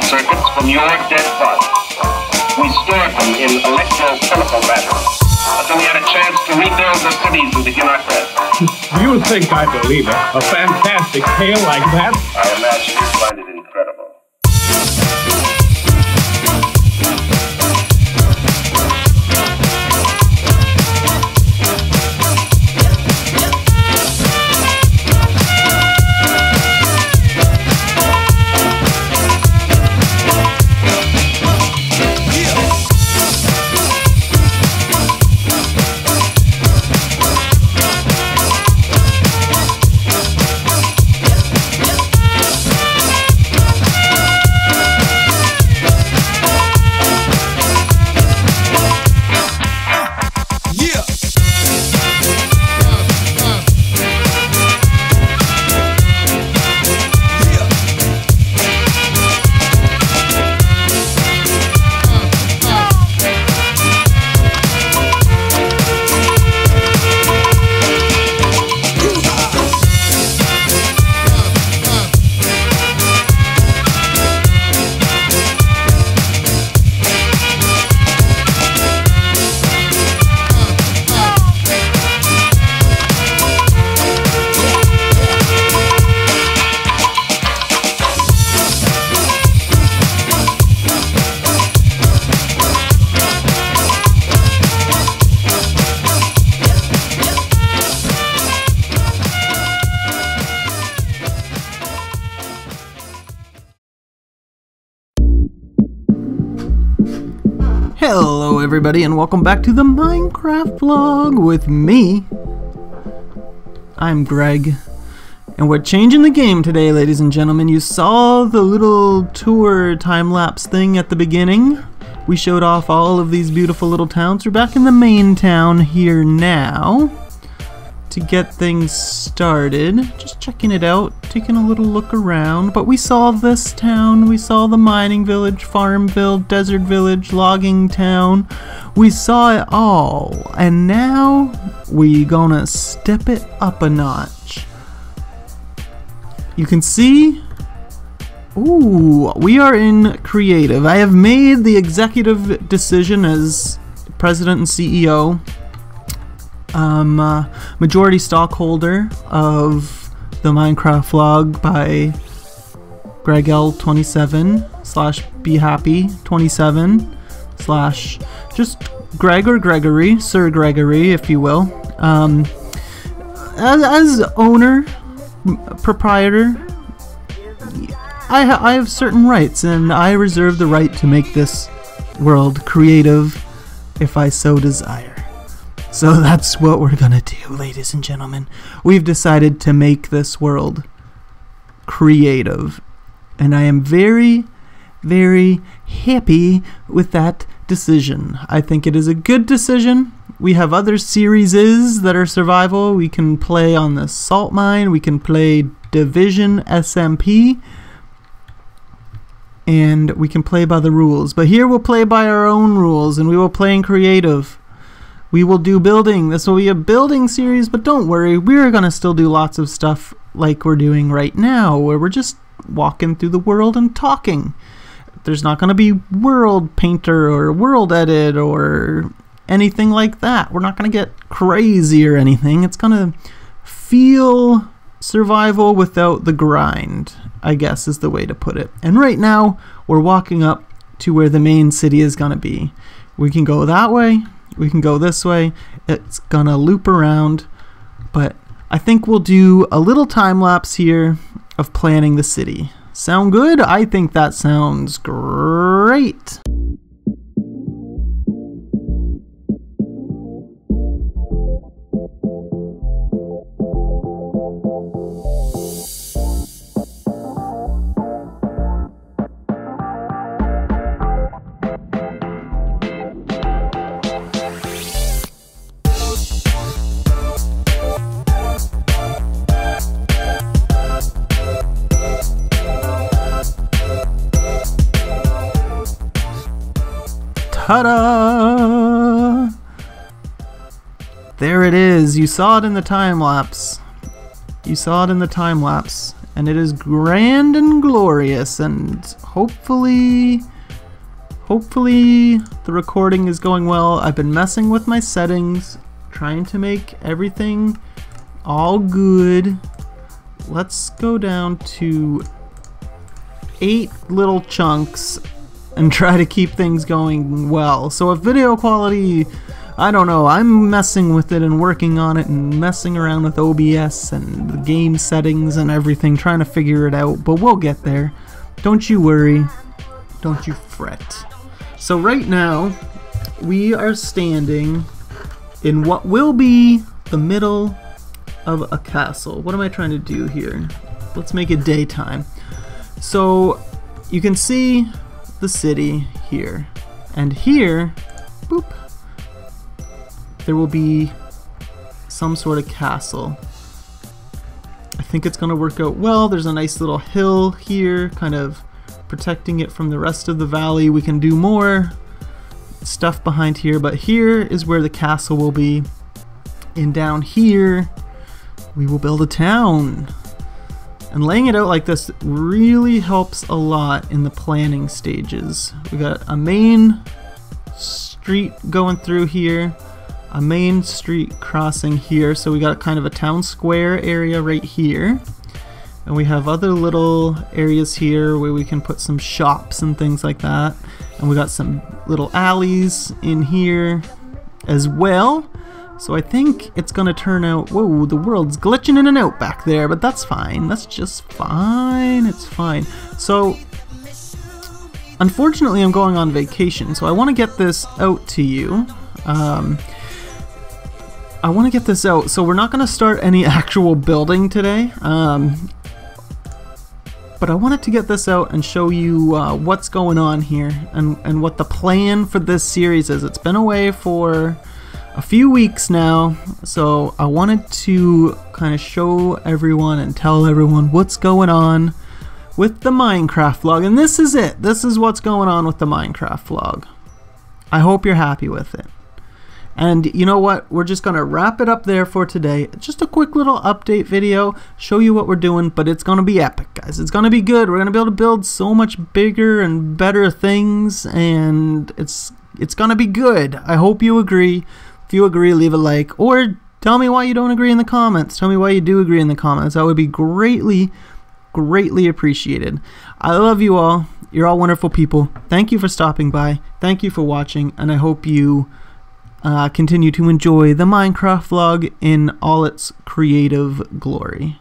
the circuits from your dead body. We stored them in electrochemical batteries until we had a chance to rebuild the cities and begin our quest. You think I believe it? A fantastic tale like that? I imagine you find Hello, everybody, and welcome back to the Minecraft vlog with me. I'm Greg, and we're changing the game today, ladies and gentlemen. You saw the little tour time lapse thing at the beginning. We showed off all of these beautiful little towns. We're back in the main town here now to get things started. Just checking it out, taking a little look around. But we saw this town, we saw the mining village, farmville, desert village, logging town. We saw it all. And now we gonna step it up a notch. You can see Ooh, we are in creative. I have made the executive decision as president and CEO um, uh, majority stockholder of the Minecraft vlog by Greg L27 slash Be Happy 27 slash just Greg or Gregory, Sir Gregory, if you will. Um, as, as owner, proprietor, I, ha- I have certain rights, and I reserve the right to make this world creative if I so desire. So that's what we're gonna do, ladies and gentlemen. We've decided to make this world creative. And I am very, very happy with that decision. I think it is a good decision. We have other series that are survival. We can play on the salt mine, we can play Division SMP, and we can play by the rules. But here we'll play by our own rules and we will play in creative. We will do building. This will be a building series, but don't worry, we're going to still do lots of stuff like we're doing right now, where we're just walking through the world and talking. There's not going to be world painter or world edit or anything like that. We're not going to get crazy or anything. It's going to feel survival without the grind, I guess is the way to put it. And right now, we're walking up to where the main city is going to be. We can go that way, we can go this way. It's to loop around, but I think we'll do a little time lapse here of planning the city. Sound good? I think that sounds great. Ta-da! There it is. You saw it in the time lapse. You saw it in the time lapse. and it is grand and glorious and hopefully hopefully the recording is going well. I've been messing with my settings, trying to make everything all good. Let's go down to eight little chunks and try to keep things going well. So if video quality I don't know, I'm messing with it and working on it and messing around with OBS and the game settings and everything, trying to figure it out, but we'll get there. Don't you worry. Don't you fret. So right now, we are standing in what will be the middle of a castle. What am I trying to do here? Let's make it daytime. So you can see the city here. And here, boop, there will be some sort of castle. I think it's going to work out well. There's a nice little hill here, kind of protecting it from the rest of the valley. We can do more stuff behind here, but here is where the castle will be. And down here, we will build a town. And laying it out like this really helps a lot in the planning stages. We got a main street going through here a main street crossing here. So we got kind of a town square area right here. And we have other little areas here where we can put some shops and things like that. And we got some little alleys in here as well. So I think it's gonna turn out, whoa, the world's glitching in and out back there, but that's fine. That's just fine, it's fine. So, unfortunately I'm going on vacation, so I wanna get this out to you. Um, I want to get this out. So we're not to start any actual building today. Um, but I wanted to get this out and show you uh, what's going on here and, and what the plan for this series is. It's been away for a few weeks now, so I wanted to kind of show everyone and tell everyone what's going on with the Minecraft vlog. And this is it. This is what's going on with the Minecraft vlog. I hope you're happy with it. And you know what? We're just going to wrap it up there for today. Just a quick little update video, show you what we're doing, but it's going to be epic, guys. It's going to be good. We're going to be able to build so much bigger and better things, and it's it's going to be good. I hope you agree. If you agree, leave a like, or tell me why you don't agree in the comments. Tell me why you do agree in the comments. That would be greatly, greatly appreciated. I love you all. You're all wonderful people. Thank you for stopping by. Thank you for watching, and I hope you uh, continue to enjoy the Minecraft vlog in all its creative glory.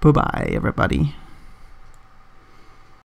Bye bye, everybody.